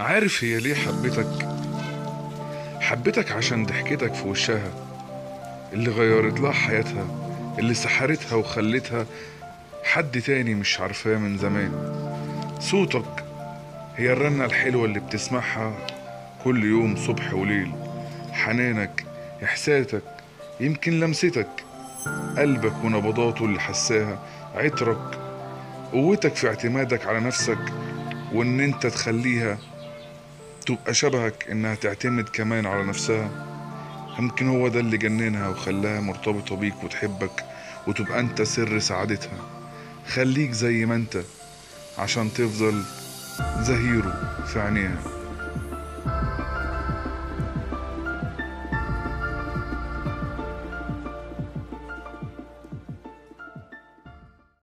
عارف هي ليه حبتك حبتك عشان ضحكتك في وشها اللي غيرت لها حياتها اللي سحرتها وخلتها. حد تاني مش عارفاه من زمان. صوتك هي الرنة الحلوة اللي بتسمعها كل يوم صبح وليل. حنانك إحساسك يمكن لمستك قلبك ونبضاته اللي حساها عطرك قوتك في اعتمادك على نفسك وإن أنت تخليها تبقى شبهك إنها تعتمد كمان على نفسها؟ يمكن هو ده اللي جننها وخلاها مرتبطة بيك وتحبك وتبقى أنت سر سعادتها. خليك زي ما أنت عشان تفضل زهيره في عينيها.